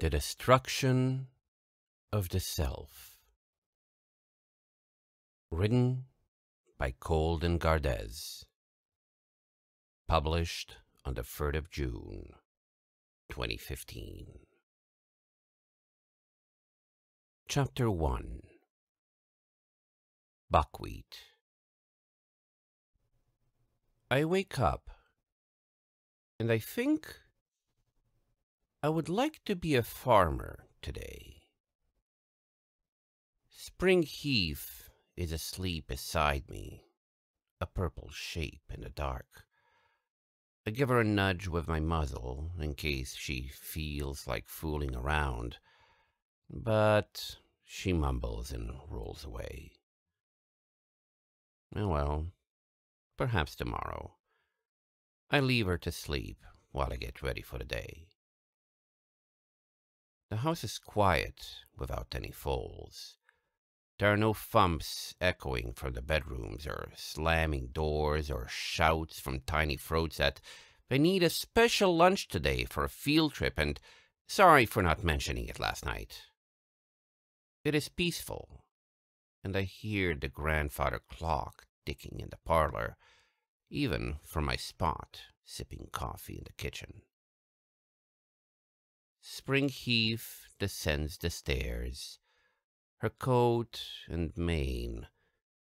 The Destruction of the Self. Written by Cold in Gardez. Published on the 3rd of June, 2015. Chapter 1 Buckwheat. I wake up and I think I would like to be a farmer today. Spring Heath is asleep beside me, a purple shape in the dark. I give her a nudge with my muzzle in case she feels like fooling around, but she mumbles and rolls away. Oh well, perhaps tomorrow. I leave her to sleep while I get ready for the day. The house is quiet without any foals. There are no thumps echoing from the bedrooms or slamming doors or shouts from tiny throats that they need a special lunch today for a field trip and sorry for not mentioning it last night. It is peaceful, and I hear the grandfather clock ticking in the parlor, even from my spot sipping coffee in the kitchen. Spring Heath descends the stairs, her coat and mane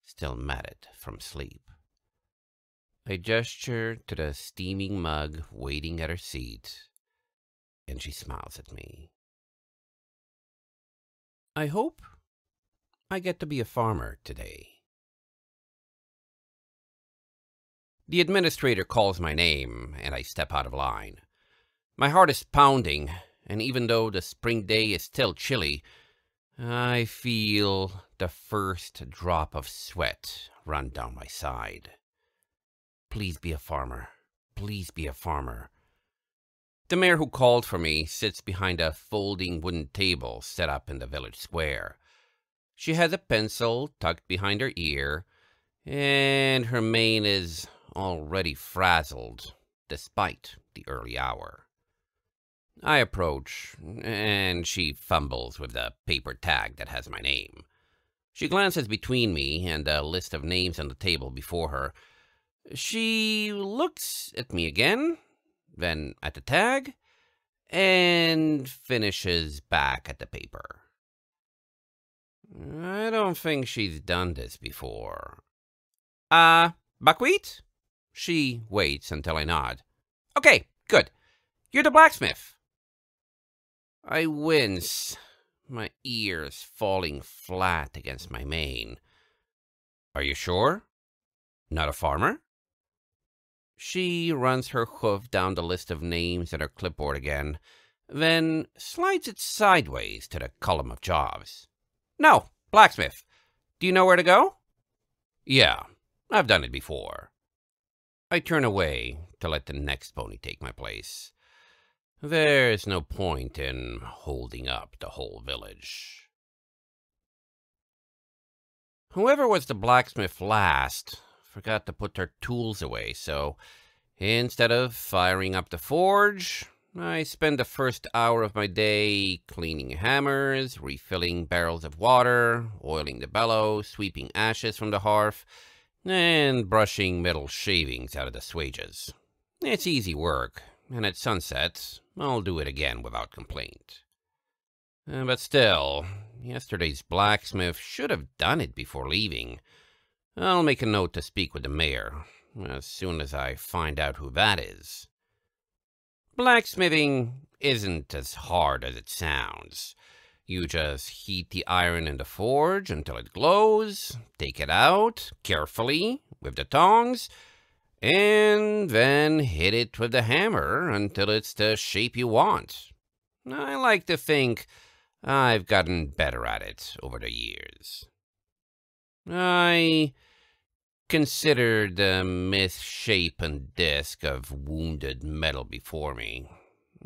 still matted from sleep. I gesture to the steaming mug waiting at her seat, and she smiles at me. I hope I get to be a farmer today. The administrator calls my name, and I step out of line. My heart is pounding and even though the spring day is still chilly, I feel the first drop of sweat run down my side. Please be a farmer. Please be a farmer. The mayor who called for me sits behind a folding wooden table set up in the village square. She has a pencil tucked behind her ear, and her mane is already frazzled, despite the early hour. I approach, and she fumbles with the paper tag that has my name. She glances between me and the list of names on the table before her. She looks at me again, then at the tag, and finishes back at the paper. I don't think she's done this before. Uh, buckwheat? She waits until I nod. Okay, good. You're the blacksmith. I wince, my ears falling flat against my mane. Are you sure? Not a farmer? She runs her hoof down the list of names in her clipboard again, then slides it sideways to the column of jobs. No, blacksmith. Do you know where to go? Yeah, I've done it before. I turn away to let the next pony take my place. There's no point in holding up the whole village. Whoever was the blacksmith last forgot to put their tools away, so instead of firing up the forge, I spend the first hour of my day cleaning hammers, refilling barrels of water, oiling the bellows, sweeping ashes from the hearth, and brushing metal shavings out of the swages. It's easy work, and at sunset, I'll do it again without complaint. Uh, but still, yesterday's blacksmith should have done it before leaving. I'll make a note to speak with the mayor, as soon as I find out who that is. Blacksmithing isn't as hard as it sounds. You just heat the iron in the forge until it glows, take it out carefully with the tongs, and then hit it with the hammer until it's the shape you want. I like to think I've gotten better at it over the years. I consider the misshapen disc of wounded metal before me.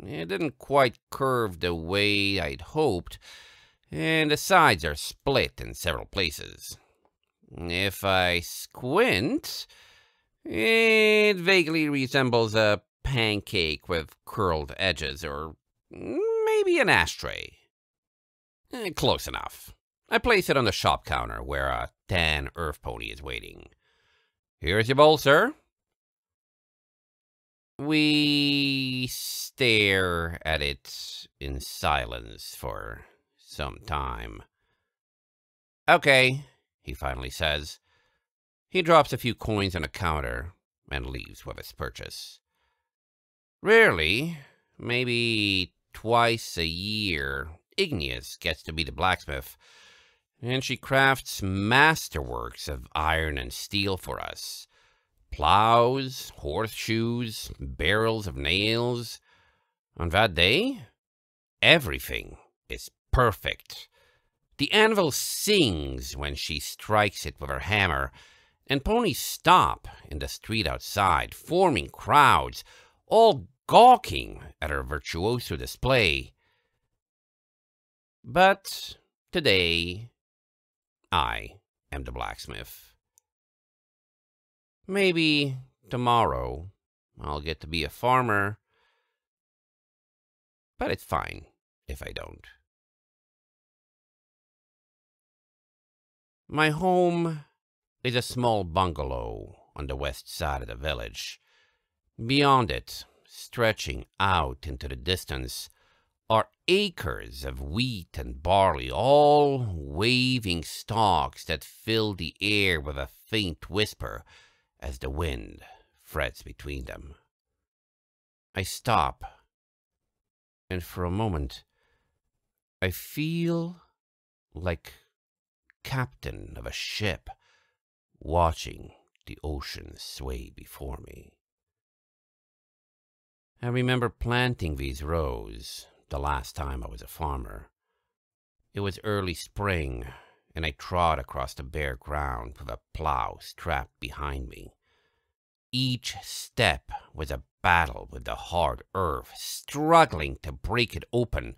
It didn't quite curve the way I'd hoped, and the sides are split in several places. If I squint, it vaguely resembles a pancake with curled edges, or maybe an ashtray. Eh, close enough. I place it on the shop counter where a tan earth pony is waiting. Here's your bowl, sir. We stare at it in silence for some time. Okay, he finally says. He drops a few coins on the counter and leaves with his purchase. Rarely, maybe twice a year, Igneous gets to be the blacksmith, and she crafts masterworks of iron and steel for us. Plows, horseshoes, barrels of nails. On that day, everything is perfect. The anvil sings when she strikes it with her hammer, and ponies stop in the street outside, forming crowds, all gawking at her virtuoso display. But today, I am the blacksmith. Maybe tomorrow I'll get to be a farmer, but it's fine if I don't. My home is a small bungalow on the west side of the village. Beyond it, stretching out into the distance, are acres of wheat and barley, all waving stalks that fill the air with a faint whisper as the wind frets between them. I stop, and for a moment I feel like captain of a ship watching the ocean sway before me. I remember planting these rows the last time I was a farmer. It was early spring, and I trod across the bare ground with a plow strapped behind me. Each step was a battle with the hard earth, struggling to break it open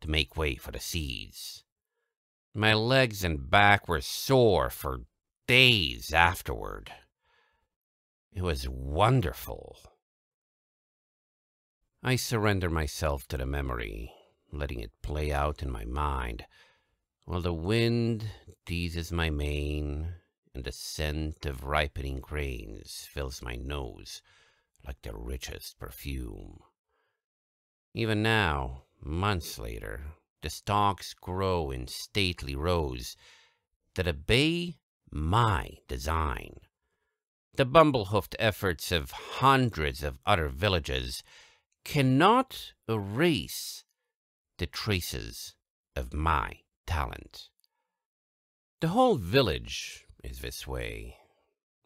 to make way for the seeds. My legs and back were sore for days afterward. It was wonderful. I surrender myself to the memory, letting it play out in my mind, while the wind teases my mane and the scent of ripening grains fills my nose like the richest perfume. Even now, months later, the stalks grow in stately rows that obey my design. The bumble-hoofed efforts of hundreds of other villages cannot erase the traces of my talent. The whole village is this way,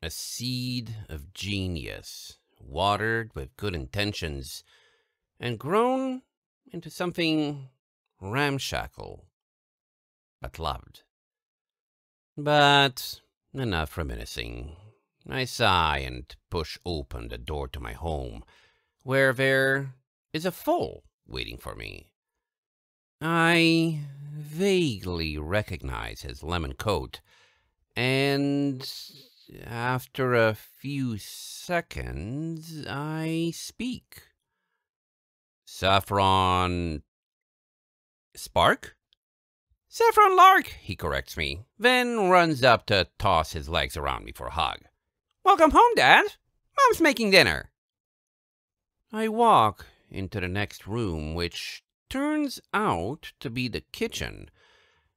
a seed of genius, watered with good intentions, and grown into something ramshackle, but loved. But enough reminiscing. I sigh and push open the door to my home, where there is a foal waiting for me. I vaguely recognize his lemon coat, and after a few seconds, I speak. Saffron... Spark? Saffron Lark, he corrects me, then runs up to toss his legs around me for a hug. Welcome home, Dad. Mom's making dinner. I walk into the next room, which turns out to be the kitchen.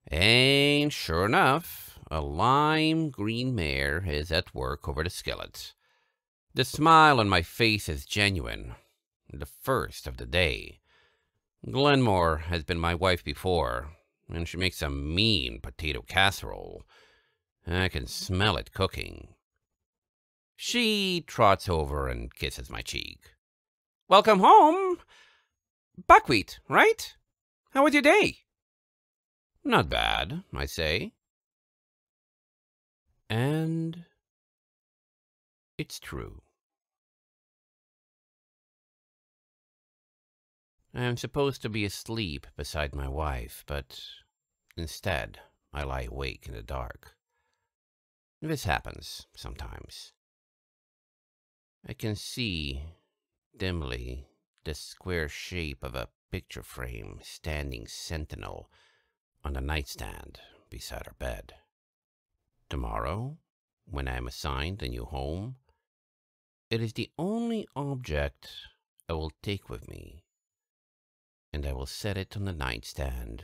And sure enough, a lime green mare is at work over the skillets. The smile on my face is genuine, the first of the day. Glenmore has been my wife before, and she makes a mean potato casserole. I can smell it cooking. She trots over and kisses my cheek. Welcome home. Buckwheat, right? How was your day? Not bad, I say. And it's true. I am supposed to be asleep beside my wife, but instead I lie awake in the dark. This happens sometimes. I can see dimly the square shape of a picture frame standing sentinel on the nightstand beside our bed. Tomorrow, when I am assigned a new home, it is the only object I will take with me, and I will set it on the nightstand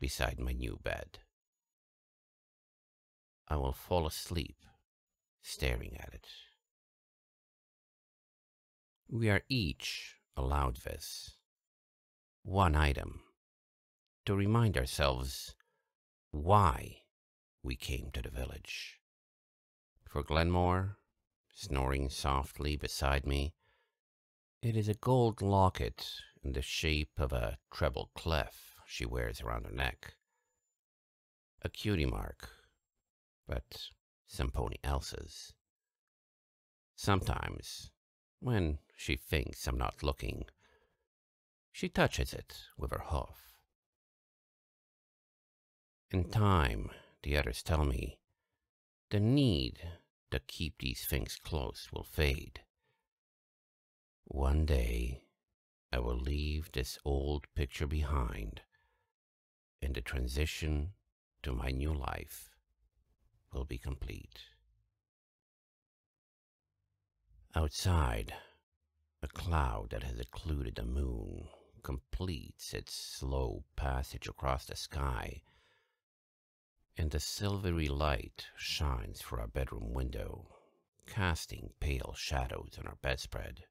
beside my new bed. I will fall asleep staring at it. We are each allowed this, one item, to remind ourselves why we came to the village. For Glenmore, snoring softly beside me, it is a gold locket in the shape of a treble clef she wears around her neck. A cutie mark, but some pony else's. Sometimes, when she thinks I'm not looking, she touches it with her hoof. In time, the others tell me, the need to keep these things close will fade. One day, I will leave this old picture behind, and the transition to my new life will be complete. Outside, a cloud that has occluded the moon completes its slow passage across the sky, and the silvery light shines through our bedroom window, casting pale shadows on our bedspread.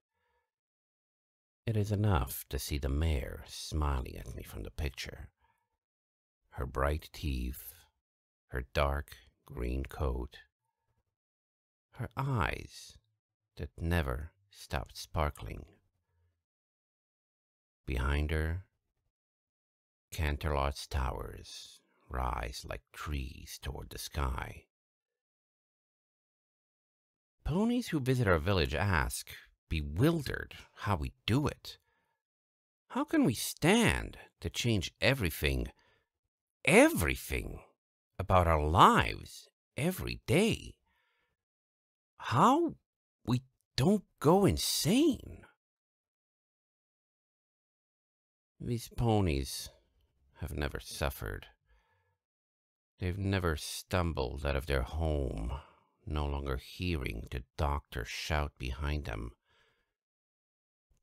It is enough to see the mare smiling at me from the picture. Her bright teeth, her dark green coat, her eyes that never stopped sparkling. Behind her, Canterlot's towers rise like trees toward the sky. Ponies who visit our village ask, bewildered, how we do it. How can we stand to change everything, everything about our lives every day? How we don't go insane? These ponies have never suffered. They've never stumbled out of their home, no longer hearing the doctor shout behind them.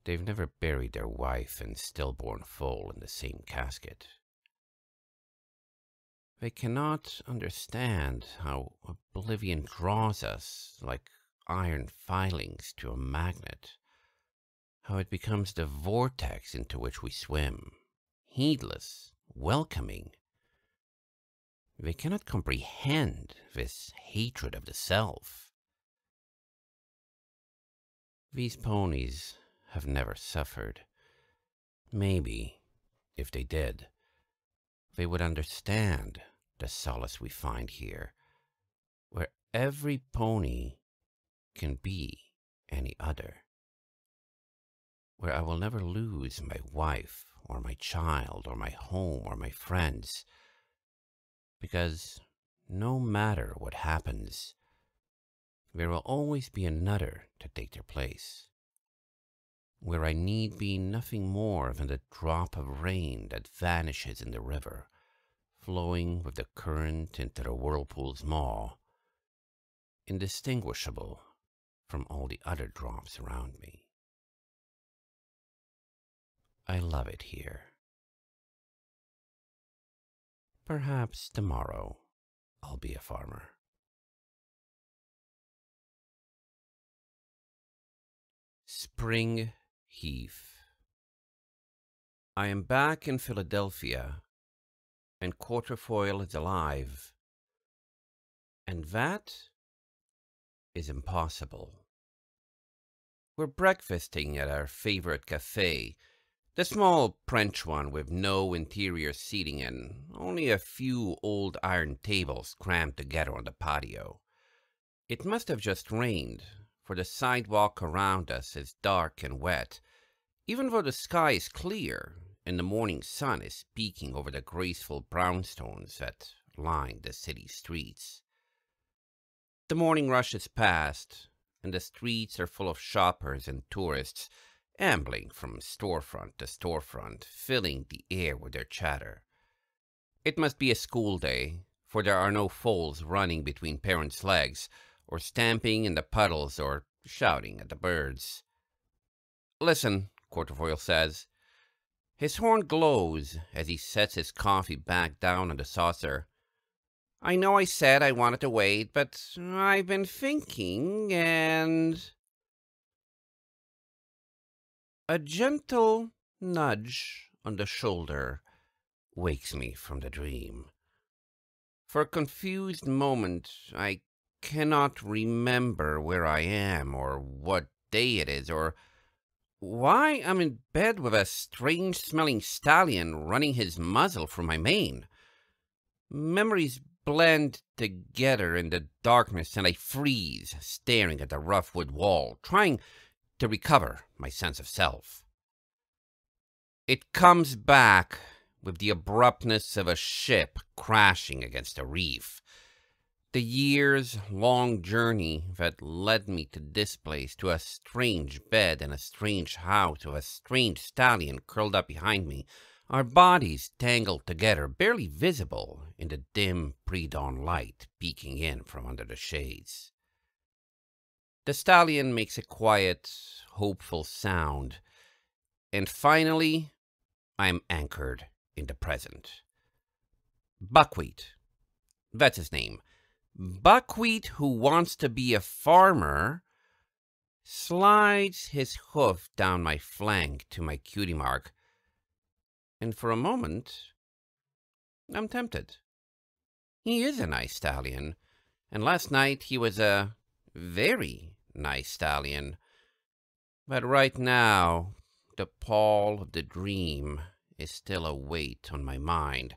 They've never buried their wife and stillborn foal in the same casket. They cannot understand how oblivion draws us like iron filings to a magnet, how it becomes the vortex into which we swim, heedless, welcoming. They cannot comprehend this hatred of the self. These ponies have never suffered. Maybe, if they did, they would understand the solace we find here, where every pony can be any other, where I will never lose my wife or my child or my home or my friends, because no matter what happens, there will always be another to take their place, where I need be nothing more than the drop of rain that vanishes in the river, flowing with the current into the whirlpool's maw, indistinguishable from all the other drops around me. I love it here. Perhaps tomorrow I'll be a farmer. Spring Heath. I am back in Philadelphia and Quatrefoil is alive. And that is impossible. We're breakfasting at our favorite cafe, the small French one with no interior seating and only a few old iron tables crammed together on the patio. It must have just rained, for the sidewalk around us is dark and wet, even though the sky is clear and the morning sun is peeking over the graceful brownstones that line the city streets. The morning rush is past, and the streets are full of shoppers and tourists, ambling from storefront to storefront, filling the air with their chatter. It must be a school day, for there are no foals running between parents' legs, or stamping in the puddles, or shouting at the birds. Listen, Quatrefoil says. His horn glows as he sets his coffee back down on the saucer. I know I said I wanted to wait, but I've been thinking, and... A gentle nudge on the shoulder wakes me from the dream. For a confused moment, I cannot remember where I am, or what day it is, or why I'm in bed with a strange smelling stallion running his muzzle through my mane. Memories blend together in the darkness and I freeze, staring at the rough wood wall, trying to recover my sense of self. It comes back with the abruptness of a ship crashing against a reef. The years long journey that led me to this place, to a strange bed and a strange house, to a strange stallion curled up behind me, our bodies tangled together, barely visible in the dim pre-dawn light peeking in from under the shades. The stallion makes a quiet, hopeful sound, and finally I am anchored in the present. Buckwheat. That's his name. Buckwheat, who wants to be a farmer, slides his hoof down my flank to my cutie mark, and for a moment, I'm tempted. He is a nice stallion, and last night he was a very nice stallion. But right now, the pall of the dream is still a weight on my mind,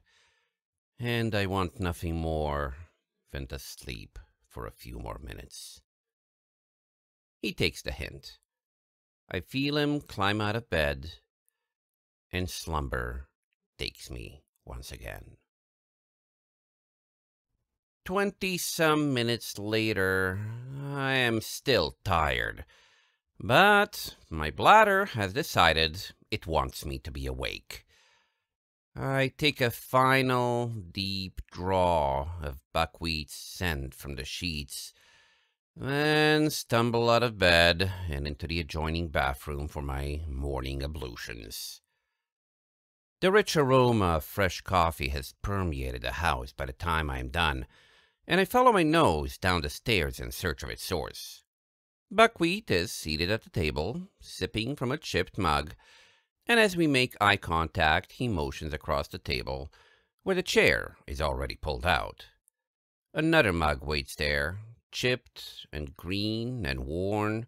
and I want nothing more to sleep for a few more minutes. He takes the hint. I feel him climb out of bed, and slumber takes me once again. Twenty some minutes later, I am still tired, but my bladder has decided it wants me to be awake. I take a final deep draw of buckwheat scent from the sheets, then stumble out of bed and into the adjoining bathroom for my morning ablutions. The rich aroma of fresh coffee has permeated the house by the time I am done, and I follow my nose down the stairs in search of its source. Buckwheat is seated at the table, sipping from a chipped mug, and as we make eye contact, he motions across the table, where the chair is already pulled out. Another mug waits there, chipped and green and worn,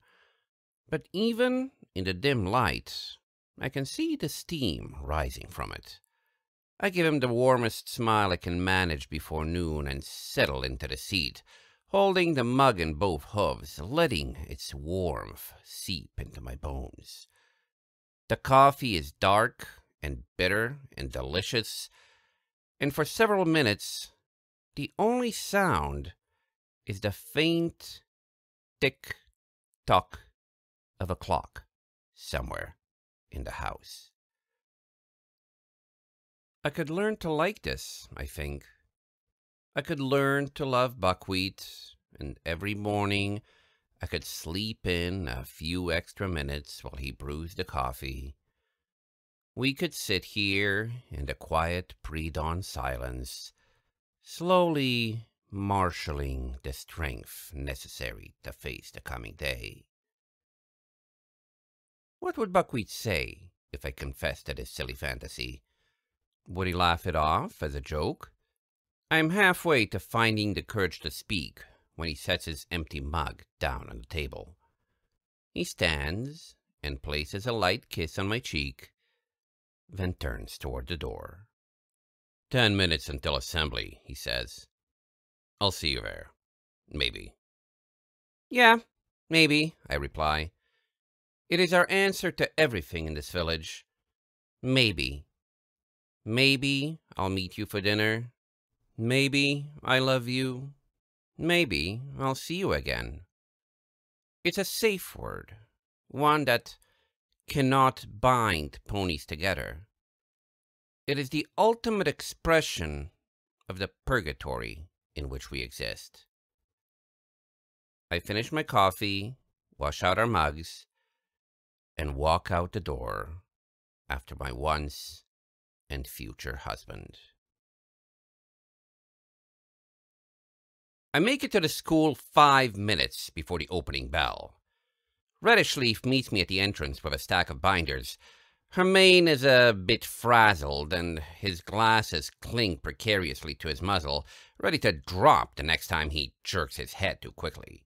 but even in the dim light, I can see the steam rising from it. I give him the warmest smile I can manage before noon and settle into the seat, holding the mug in both hooves, letting its warmth seep into my bones. The coffee is dark and bitter and delicious, and for several minutes, the only sound is the faint tick tock of a clock somewhere in the house. I could learn to like this, I think. I could learn to love buckwheat, and every morning I could sleep in a few extra minutes while he brews the coffee. We could sit here in the quiet pre-dawn silence, slowly marshalling the strength necessary to face the coming day. What would Buckwheat say if I confessed to this silly fantasy? Would he laugh it off as a joke? I am halfway to finding the courage to speak when he sets his empty mug down on the table. He stands and places a light kiss on my cheek, then turns toward the door. Ten minutes until assembly, he says. I'll see you there. Maybe. Yeah, maybe, I reply. It is our answer to everything in this village. Maybe. Maybe I'll meet you for dinner. Maybe I love you. Maybe I'll see you again. It's a safe word, one that cannot bind ponies together. It is the ultimate expression of the purgatory in which we exist. I finish my coffee, wash out our mugs, and walk out the door after my once and future husband. I make it to the school five minutes before the opening bell. Reddish Leaf meets me at the entrance with a stack of binders. Her mane is a bit frazzled, and his glasses cling precariously to his muzzle, ready to drop the next time he jerks his head too quickly.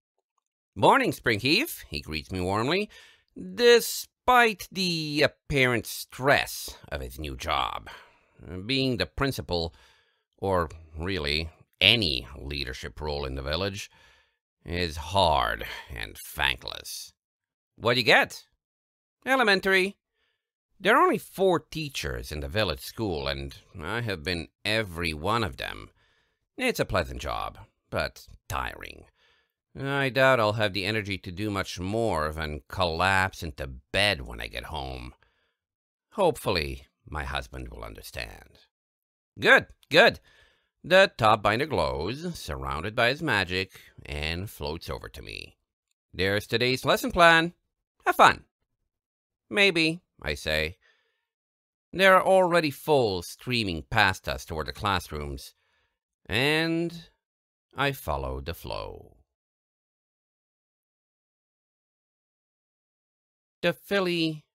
Morning, Spring Heath, he greets me warmly, despite the apparent stress of his new job. Being the principal, or really any leadership role in the village, is hard and thankless. What do you get? Elementary. There are only four teachers in the village school, and I have been every one of them. It's a pleasant job, but tiring. I doubt I'll have the energy to do much more than collapse into bed when I get home. Hopefully, my husband will understand. Good, good. The top binder glows, surrounded by his magic, and floats over to me. There's today's lesson plan. Have fun. Maybe, I say. There are already foals streaming past us toward the classrooms, and I follow the flow. The filly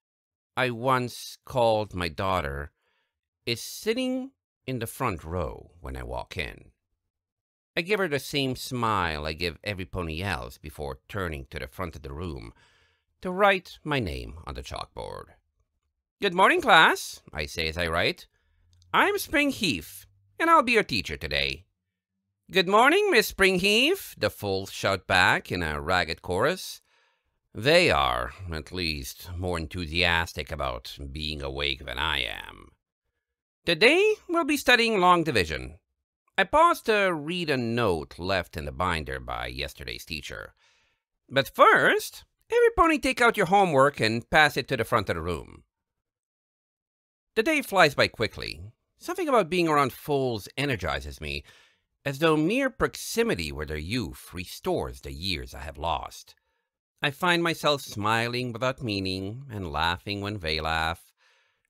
I once called my daughter is sitting in the front row when I walk in. I give her the same smile I give every pony else before turning to the front of the room to write my name on the chalkboard. Good morning, class, I say as I write. I'm Spring Heath, and I'll be your teacher today. Good morning, Miss Spring Heath, the foals shout back in a ragged chorus. They are, at least, more enthusiastic about being awake than I am. Today, we'll be studying long division. I paused to read a note left in the binder by yesterday's teacher. But first, every pony take out your homework and pass it to the front of the room. The day flies by quickly. Something about being around foals energizes me, as though mere proximity with their youth restores the years I have lost. I find myself smiling without meaning and laughing when they laugh.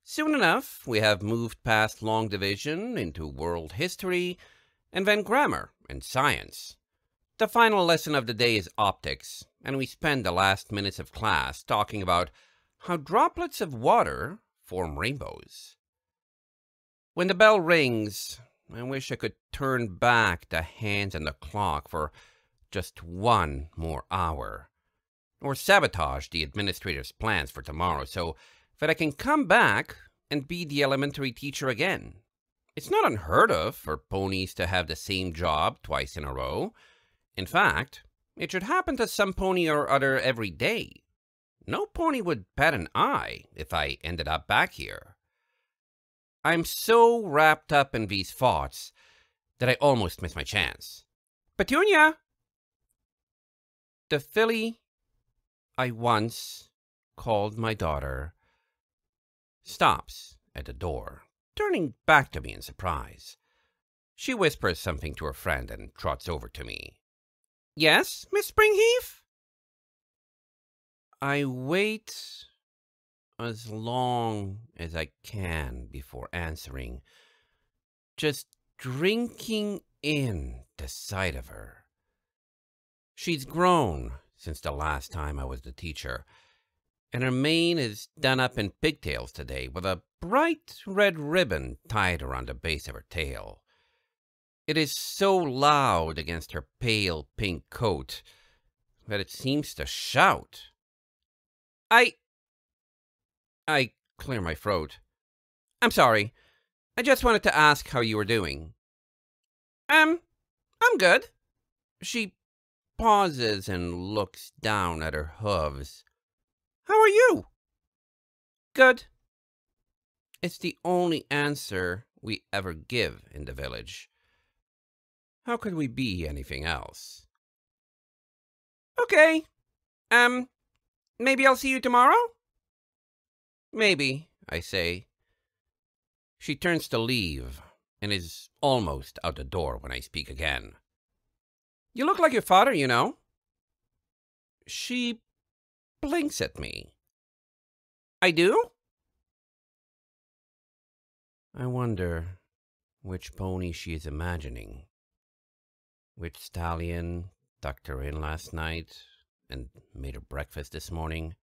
Soon enough, we have moved past long division into world history and then grammar and science. The final lesson of the day is optics, and we spend the last minutes of class talking about how droplets of water form rainbows. When the bell rings, I wish I could turn back the hands and the clock for just one more hour or sabotage the administrator's plans for tomorrow so that I can come back and be the elementary teacher again. It's not unheard of for ponies to have the same job twice in a row. In fact, it should happen to some pony or other every day. No pony would bat an eye if I ended up back here. I'm so wrapped up in these thoughts that I almost miss my chance. Petunia! The filly I once called my daughter, stops at the door, turning back to me in surprise. She whispers something to her friend and trots over to me. Yes, Miss Spring Heath? I wait as long as I can before answering, just drinking in the sight of her. She's grown since the last time I was the teacher, and her mane is done up in pigtails today with a bright red ribbon tied around the base of her tail. It is so loud against her pale pink coat that it seems to shout. I. I clear my throat. I'm sorry. I just wanted to ask how you were doing. Um, I'm good. She pauses and looks down at her hooves. How are you? Good. It's the only answer we ever give in the village. How could we be anything else? Okay. Um, maybe I'll see you tomorrow? Maybe, I say. She turns to leave and is almost out the door when I speak again. You look like your father, you know. She blinks at me. I do? I wonder which pony she is imagining. Which stallion tucked her in last night and made her breakfast this morning.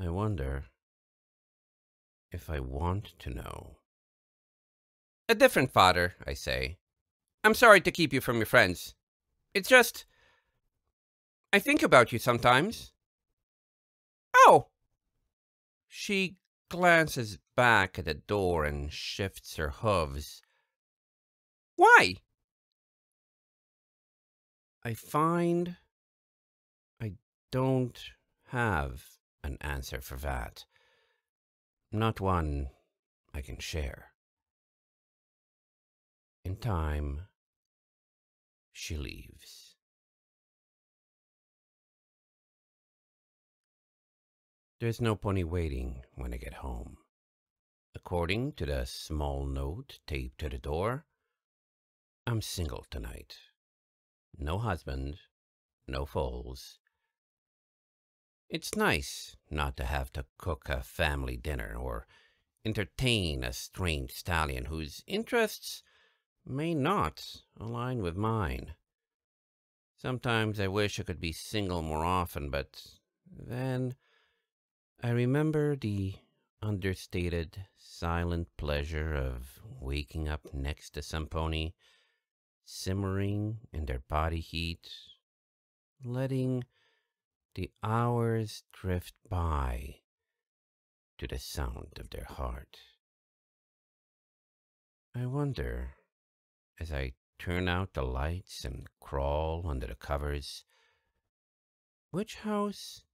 I wonder if I want to know. A different father, I say. I'm sorry to keep you from your friends. It's just. I think about you sometimes. Oh! She glances back at the door and shifts her hooves. Why? I find I don't have an answer for that. Not one I can share. In time, she leaves. There's no pony waiting when I get home. According to the small note taped to the door, I'm single tonight. No husband, no foals. It's nice not to have to cook a family dinner or entertain a strange stallion whose interests may not align with mine. Sometimes I wish I could be single more often, but then I remember the understated, silent pleasure of waking up next to some pony, simmering in their body heat, letting the hours drift by to the sound of their heart. I wonder as I turn out the lights and crawl under the covers, which house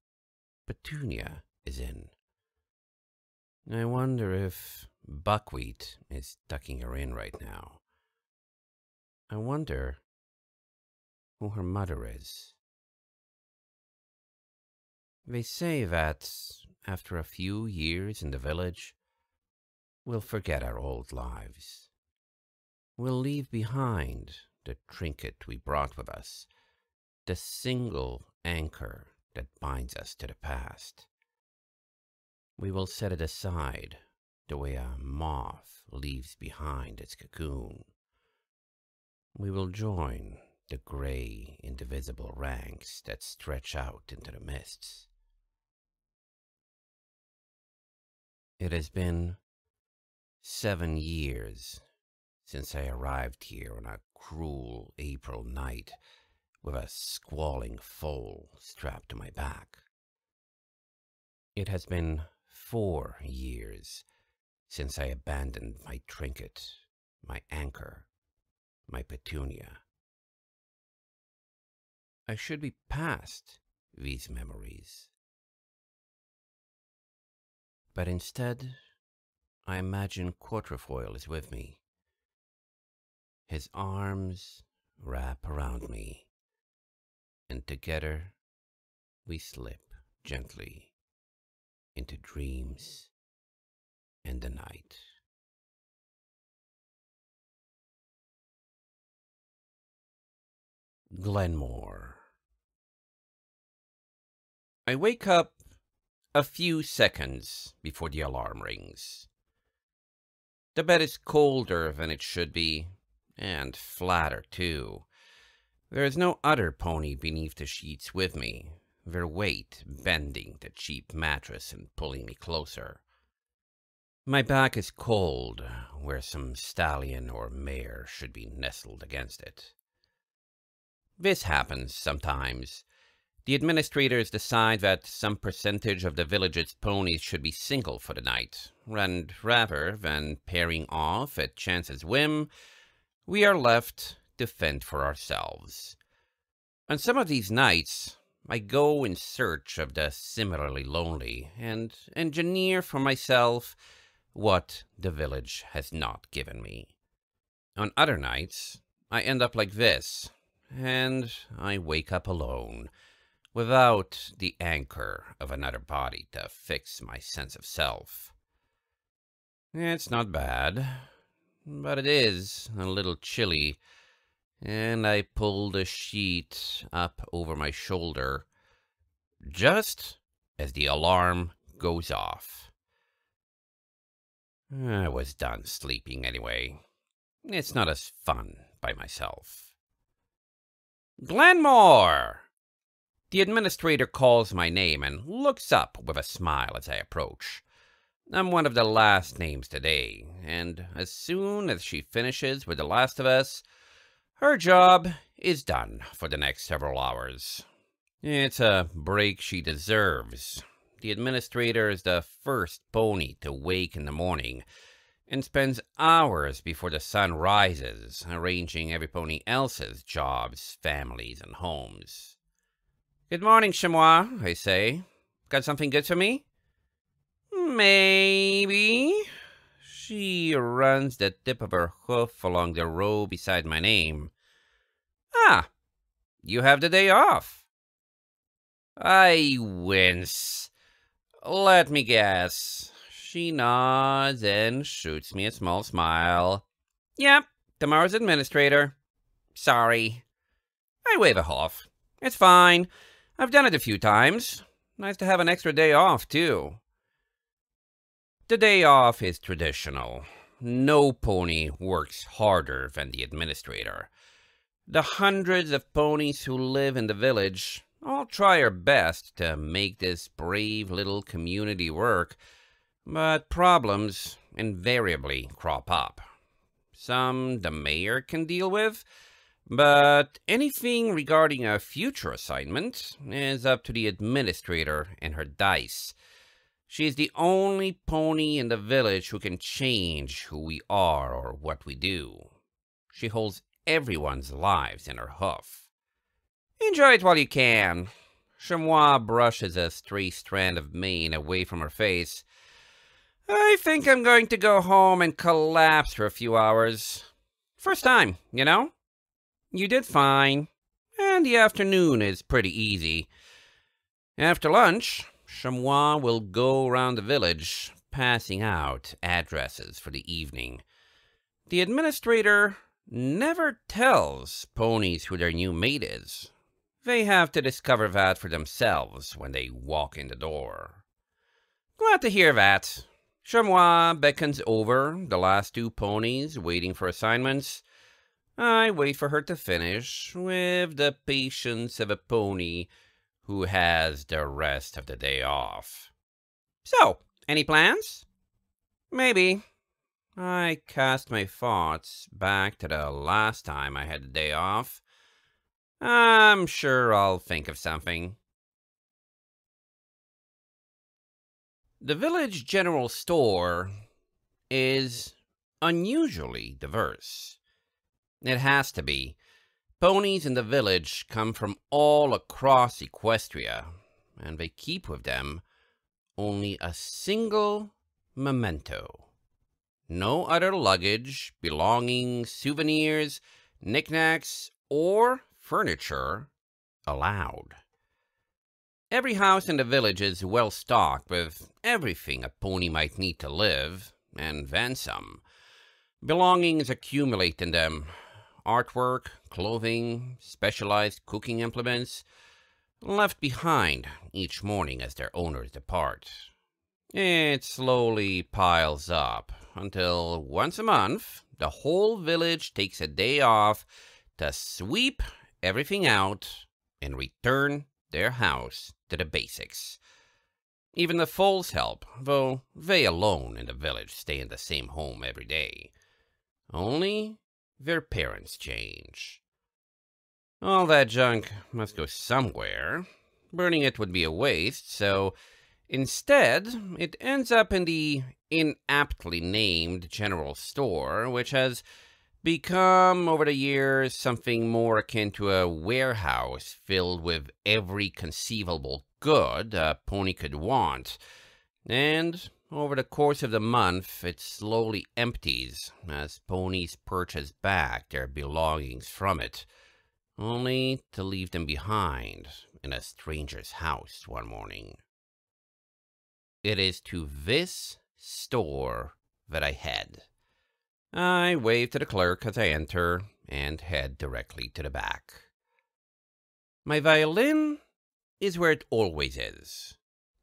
Petunia is in. I wonder if Buckwheat is tucking her in right now. I wonder who her mother is. They say that after a few years in the village, we'll forget our old lives We'll leave behind the trinket we brought with us, the single anchor that binds us to the past. We will set it aside the way a moth leaves behind its cocoon. We will join the gray, indivisible ranks that stretch out into the mists. It has been seven years since I arrived here on a cruel April night with a squalling foal strapped to my back. It has been four years since I abandoned my trinket, my anchor, my petunia. I should be past these memories. But instead, I imagine Quatrefoil is with me, his arms wrap around me, and together we slip gently into dreams and the night. Glenmore. I wake up a few seconds before the alarm rings. The bed is colder than it should be, and flatter, too. There is no other pony beneath the sheets with me, their weight bending the cheap mattress and pulling me closer. My back is cold, where some stallion or mare should be nestled against it. This happens sometimes. The administrators decide that some percentage of the village's ponies should be single for the night, and rather than pairing off at chance's whim, we are left to fend for ourselves. On some of these nights, I go in search of the similarly lonely and engineer for myself what the village has not given me. On other nights, I end up like this, and I wake up alone, without the anchor of another body to fix my sense of self. It's not bad, but it is a little chilly, and I pull the sheet up over my shoulder just as the alarm goes off. I was done sleeping anyway. It's not as fun by myself. Glenmore! The administrator calls my name and looks up with a smile as I approach. I'm one of the last names today, and as soon as she finishes with The Last of Us, her job is done for the next several hours. It's a break she deserves. The administrator is the first pony to wake in the morning and spends hours before the sun rises arranging every pony else's jobs, families, and homes. Good morning, Chamois, I say. Got something good for me? Maybe. She runs the tip of her hoof along the row beside my name. Ah, you have the day off. I wince. Let me guess. She nods and shoots me a small smile. Yep, tomorrow's administrator. Sorry. I wave it off. It's fine. I've done it a few times. Nice to have an extra day off, too. The day off is traditional. No pony works harder than the administrator. The hundreds of ponies who live in the village all try their best to make this brave little community work, but problems invariably crop up. Some the mayor can deal with, but anything regarding a future assignment is up to the administrator and her dice. She is the only pony in the village who can change who we are or what we do. She holds everyone's lives in her hoof. Enjoy it while you can. Chamois brushes a stray strand of mane away from her face. I think I'm going to go home and collapse for a few hours. First time, you know? You did fine, and the afternoon is pretty easy. After lunch, Chamois will go around the village, passing out addresses for the evening. The administrator never tells ponies who their new mate is. They have to discover that for themselves when they walk in the door. Glad to hear that. Chamois beckons over the last two ponies waiting for assignments I wait for her to finish with the patience of a pony who has the rest of the day off. So, any plans? Maybe. I cast my thoughts back to the last time I had the day off. I'm sure I'll think of something. The village general store is unusually diverse. It has to be. Ponies in the village come from all across Equestria, and they keep with them only a single memento. No other luggage, belongings, souvenirs, knickknacks, or furniture allowed. Every house in the village is well stocked with everything a pony might need to live, and then some. Belongings accumulate in them, artwork, clothing, specialized cooking implements, left behind each morning as their owners depart. It slowly piles up until once a month the whole village takes a day off to sweep everything out and return their house to the basics. Even the foals help, though they alone in the village stay in the same home every day. Only their parents change. All that junk must go somewhere. Burning it would be a waste, so instead, it ends up in the inaptly named general store, which has become, over the years, something more akin to a warehouse filled with every conceivable good a pony could want. And over the course of the month, it slowly empties as ponies purchase back their belongings from it, only to leave them behind in a stranger's house one morning. It is to this store that I head. I wave to the clerk as I enter and head directly to the back. My violin is where it always is.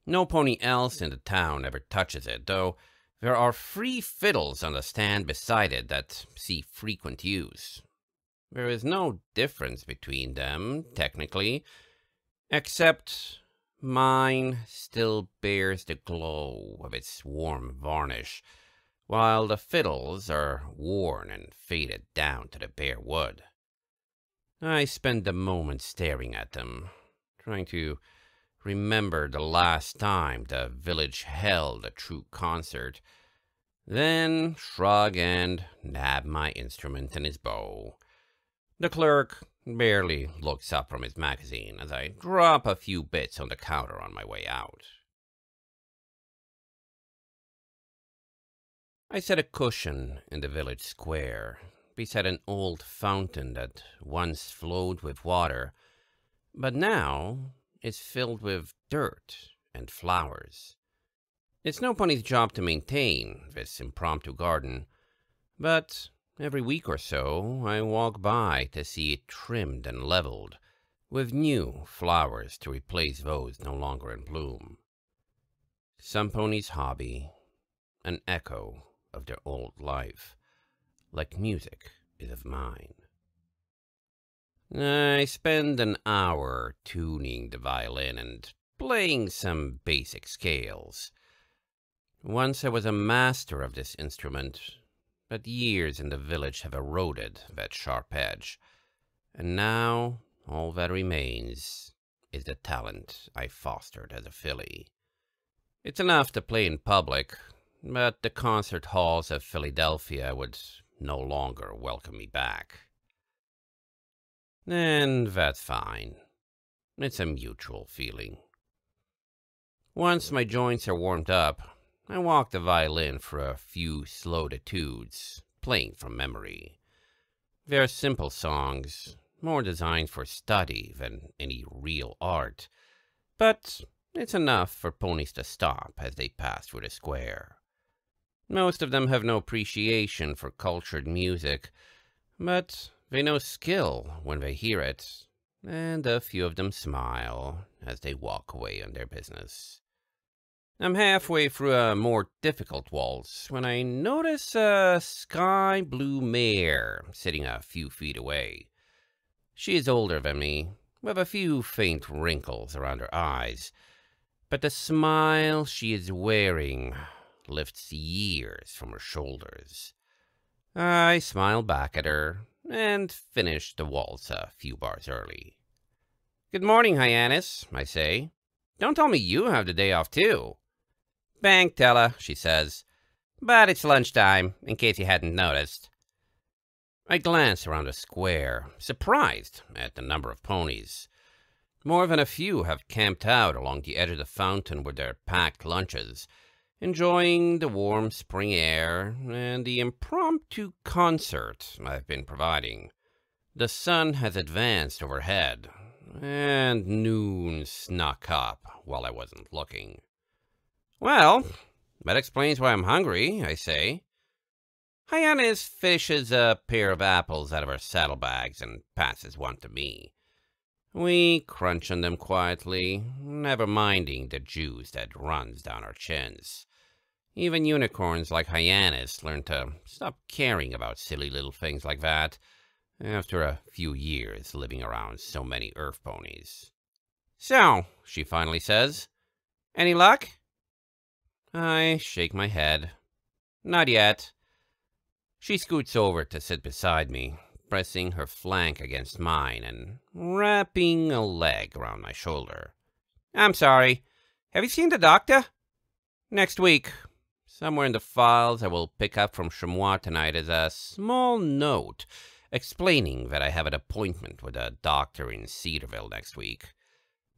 No pony else in the town ever touches it, though there are three fiddles on the stand beside it that see frequent use. There is no difference between them, technically, except mine still bears the glow of its warm varnish, while the fiddles are worn and faded down to the bare wood. I spend a moment staring at them, trying to remember the last time the village held a true concert, then shrug and nab my instrument and his bow. The clerk barely looks up from his magazine as I drop a few bits on the counter on my way out. I set a cushion in the village square beside an old fountain that once flowed with water, but now is filled with dirt and flowers. It's no pony's job to maintain this impromptu garden, but every week or so I walk by to see it trimmed and leveled, with new flowers to replace those no longer in bloom. Some ponies' hobby, an echo of their old life, like music is of mine. I spend an hour tuning the violin and playing some basic scales. Once I was a master of this instrument, but years in the village have eroded that sharp edge, and now all that remains is the talent I fostered as a filly. It's enough to play in public, but the concert halls of Fillydelphia would no longer welcome me back. And that's fine. It's a mutual feeling. Once my joints are warmed up, I walk the violin for a few slow etudes, playing from memory. They're simple songs, more designed for study than any real art, but it's enough for ponies to stop as they pass through the square. Most of them have no appreciation for cultured music, but they know skill when they hear it, and a few of them smile as they walk away on their business. I'm halfway through a more difficult waltz when I notice a sky blue mare sitting a few feet away. She is older than me, with a few faint wrinkles around her eyes, but the smile she is wearing lifts years from her shoulders. I smile back at her and finished the waltz a few bars early. Good morning, Hyannis, I say. Don't tell me you have the day off, too. Bank teller, she says. But it's lunchtime, in case you hadn't noticed. I glance around the square, surprised at the number of ponies. More than a few have camped out along the edge of the fountain with their packed lunches, enjoying the warm spring air and the impromptu concert I've been providing. The sun has advanced overhead, and noon snuck up while I wasn't looking. Well, that explains why I'm hungry, I say. Hyannis fishes a pair of apples out of her saddlebags and passes one to me. We crunch on them quietly, never minding the juice that runs down our chins. Even unicorns like Hyannis learn to stop caring about silly little things like that after a few years living around so many earth ponies. So, she finally says, any luck? I shake my head. Not yet. She scoots over to sit beside me, pressing her flank against mine and wrapping a leg around my shoulder. I'm sorry. Have you seen the doctor? Next week, Somewhere in the files I will pick up from Chamois tonight is a small note explaining that I have an appointment with a doctor in Cedarville next week.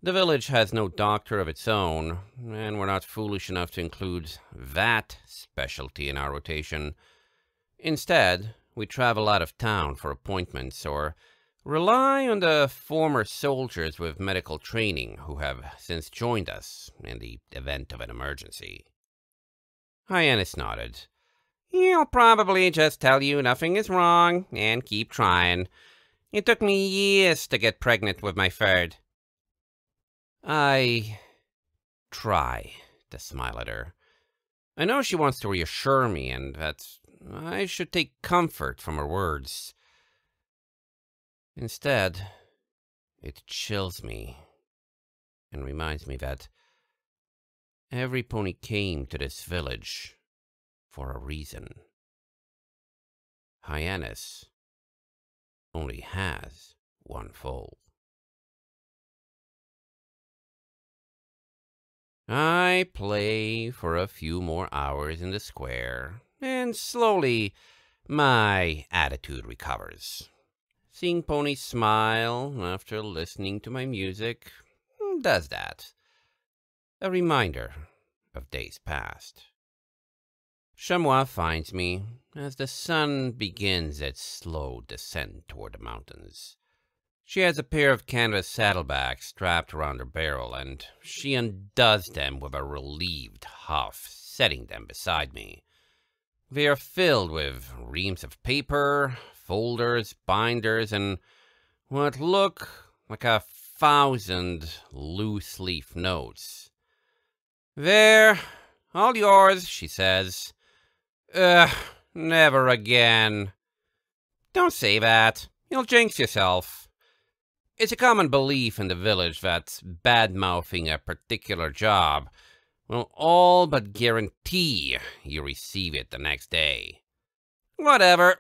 The village has no doctor of its own, and we're not foolish enough to include that specialty in our rotation. Instead, we travel out of town for appointments or rely on the former soldiers with medical training who have since joined us in the event of an emergency. Hyannis nodded. He'll probably just tell you nothing is wrong and keep trying. It took me years to get pregnant with my third. I try to smile at her. I know she wants to reassure me and that I should take comfort from her words. Instead, it chills me and reminds me that every pony came to this village for a reason. Hyannis only has one foal. I play for a few more hours in the square, and slowly my attitude recovers. Seeing ponies smile after listening to my music does that. A reminder of days past. Chamois finds me as the sun begins its slow descent toward the mountains. She has a pair of canvas saddlebags strapped around her barrel, and she undoes them with a relieved huff, setting them beside me. They are filled with reams of paper, folders, binders, and what look like a thousand loose leaf notes. There, all yours, she says. Ugh, never again. Don't say that. You'll jinx yourself. It's a common belief in the village that bad-mouthing a particular job will all but guarantee you receive it the next day. Whatever.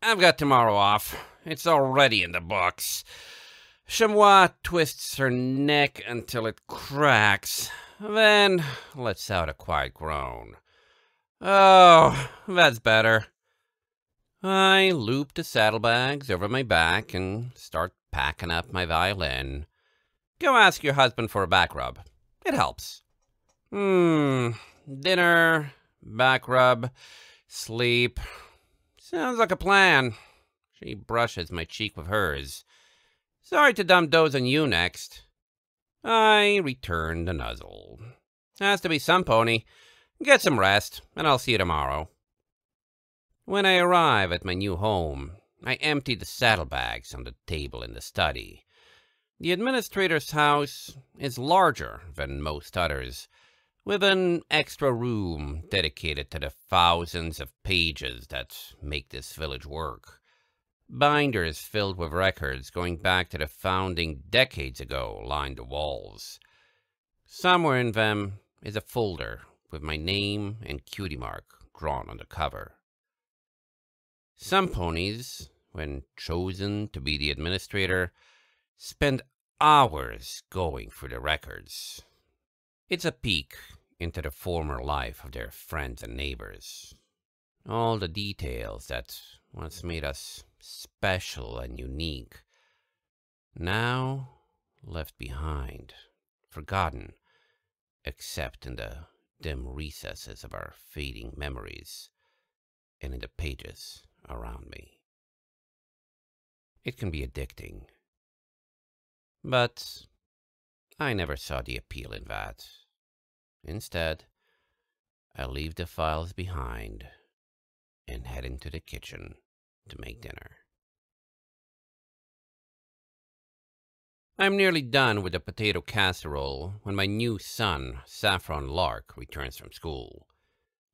I've got tomorrow off. It's already in the books. Chamois twists her neck until it cracks, then lets out a quiet groan. Oh, that's better. I loop the saddlebags over my back and start packing up my violin. Go ask your husband for a back rub. It helps. Hmm, dinner, back rub, sleep. Sounds like a plan. She brushes my cheek with hers. Sorry to dump doze on you next. I returned the nuzzle. Has to be some pony. Get some rest, and I'll see you tomorrow. When I arrive at my new home, I empty the saddlebags on the table in the study. The administrator's house is larger than most others, with an extra room dedicated to the thousands of pages that make this village work. Binders filled with records going back to the founding decades ago line the walls. Somewhere in them is a folder with my name and cutie mark drawn on the cover. Some ponies, when chosen to be the administrator, spend hours going through the records. It's a peek into the former life of their friends and neighbors. All the details that once made us special and unique, now left behind, forgotten, except in the dim recesses of our fading memories and in the pages around me. It can be addicting, but I never saw the appeal in that. Instead, I leave the files behind and head into the kitchen to make dinner. I'm nearly done with the potato casserole when my new son, Saffron Lark, returns from school.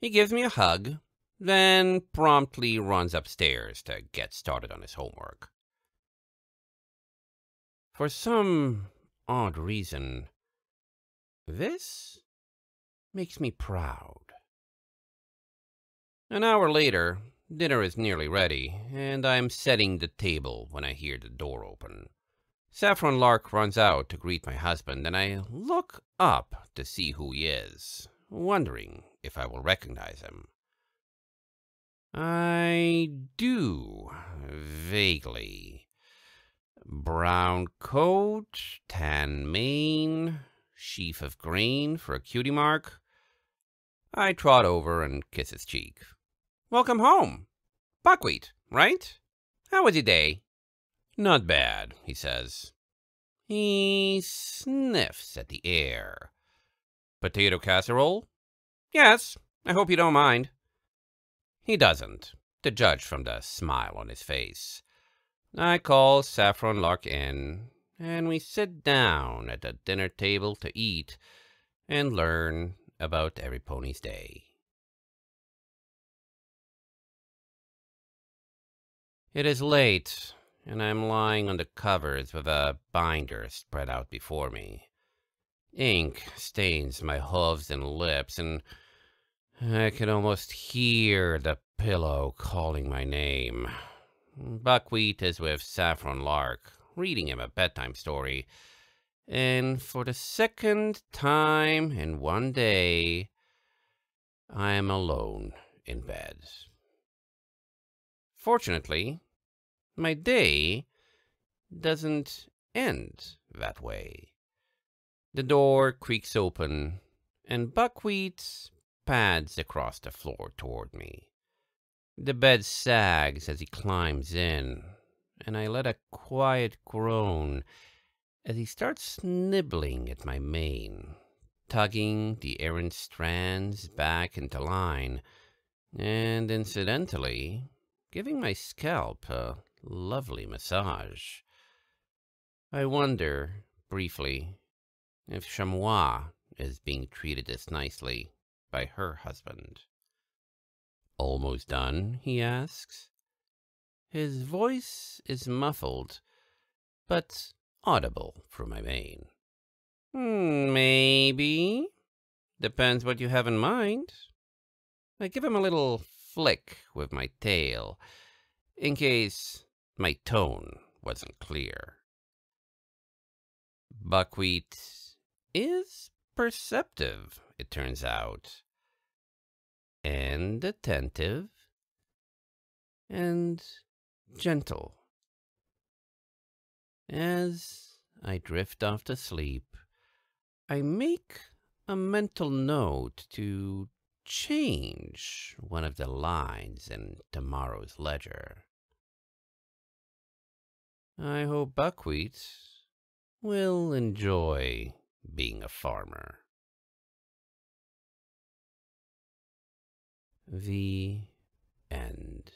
He gives me a hug, then promptly runs upstairs to get started on his homework. For some odd reason, this makes me proud. An hour later, dinner is nearly ready, and I'm setting the table when I hear the door open. Saffron Lark runs out to greet my husband, and I look up to see who he is, wondering if I will recognize him. I do, vaguely. Brown coat, tan mane, sheaf of grain for a cutie mark. I trot over and kiss his cheek. Welcome home. Buckwheat, right? How was your day? Not bad, he says. He sniffs at the air. Potato casserole? Yes, I hope you don't mind. He doesn't, to judge from the smile on his face. I call Saffron Lark in, and we sit down at the dinner table to eat and learn about every pony's day. It is late, and I am lying on the covers with a binder spread out before me. Ink stains my hooves and lips, and I can almost hear the pillow calling my name. Buckwheat is with Saffron Lark, reading him a bedtime story, and for the second time in one day, I am alone in bed. Fortunately, my day doesn't end that way. The door creaks open, and Buckwheat pads across the floor toward me. The bed sags as he climbs in, and I let a quiet groan as he starts nibbling at my mane, tugging the errant strands back into line, and incidentally giving my scalp a lovely massage. I wonder, briefly, if Chamois is being treated as nicely by her husband. Almost done, he asks. His voice is muffled, but audible from my mane. Hmm, maybe. Depends what you have in mind. I give him a little flick with my tail, in case my tone wasn't clear. Buckwheat is perceptive, it turns out, and attentive, and gentle. As I drift off to sleep, I make a mental note to change one of the lines in tomorrow's ledger. I hope buckwheat will enjoy being a farmer. The end.